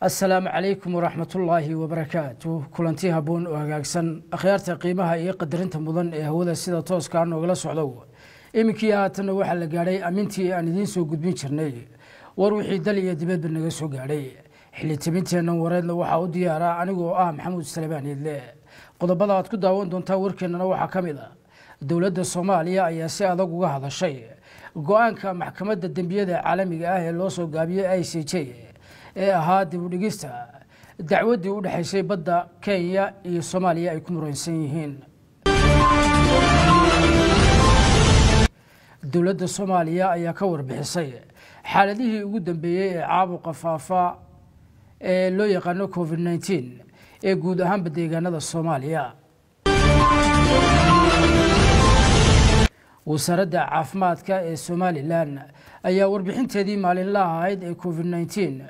asalaamu calaykum waraxmatullaahi wabarakaatu kulanti haboon oo hagaagsan. Akhyaarta qiimaha iyo qadarinta mudan ee hawada sida tooska noogala socdo. Iminkii haatanna waxaa la gaadhay amintii aan idiin soo gudbin jirnay. War wixii dal iyo dibadba naga soo gaadhay xilli tabinteennan wareedna waxaa u diyaara anigoo ah maxamuud salebaan idle qodobada aad ku daawan doontaa warkeennana waxaa ka mid a. Dowladda soomaaliya ayaa si adag uga hadashay go'aanka maxkamadda dembiyada caalamiga ah ee loo soo gaabiyey i c j ee ahaa dib u dhigista. Dacwaddii u dhexaysay badda kenya iyo soomaaliya ay ku muransan yihiin. Dowladda soomaaliya ayaa ka warbixisay xaaladihii ugu dambeeyey ee caabuqa faafa ee loo yaqaano covid nneteen ee guud ahaanba deegaanada soomaaliya. Wasaaradda caafimaadka ee somalilan ayaa warbixinteedii maalinlaha ahayd ee covid nneteen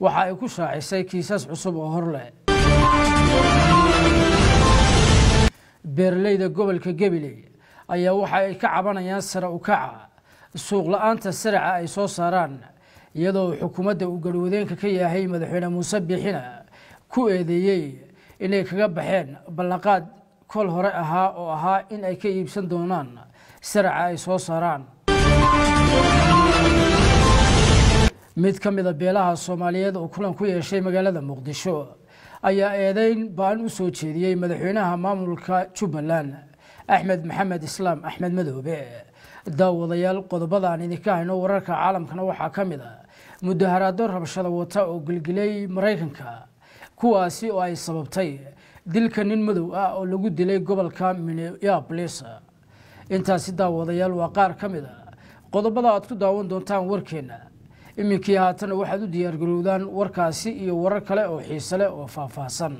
waxa ay ku shaacisay kiisas cusub oo hor leh. Beeralayda gobolka gabiley ayaa waxa ay ka cabanayaan sare u kaca. Suuq la'aanta saraca ay soo saaraan iyadoo xukuumadda uu garwadeenka ka yahay madaxweyne muuse biixina ku eedeeyey inay kaga baxeen ballanqaad kol hore ahaa oo ahaa in ay ka iibsan doonaan saraca ay soo saaraan mid ka mida beelaha soomaaliyeed oo kulan ku yeeshay magaalada muqdisho ayaa eedeyn baan u soo jeediyey madaxweynaha maamulka jubbaland axmed maxamed islaam axmed madoobe. Daawadayaal qodobada aan idinka hayno wararka caalamkana waxaa ka mid a mudaharaado rabshada wata oo gelgelay maraykanka kuwaasi oo ay sababtay dilka nin madow ah oo lagu dilay gobolka minneabolis intaasi daawadayaal waa qaar ka mid a qodobada aad ku daawan doontaan warkeenna iminkii haatana waxaad u diyaargarowdaan warkaasi iyo warar kale oo xiise leh oo faahfaahsan.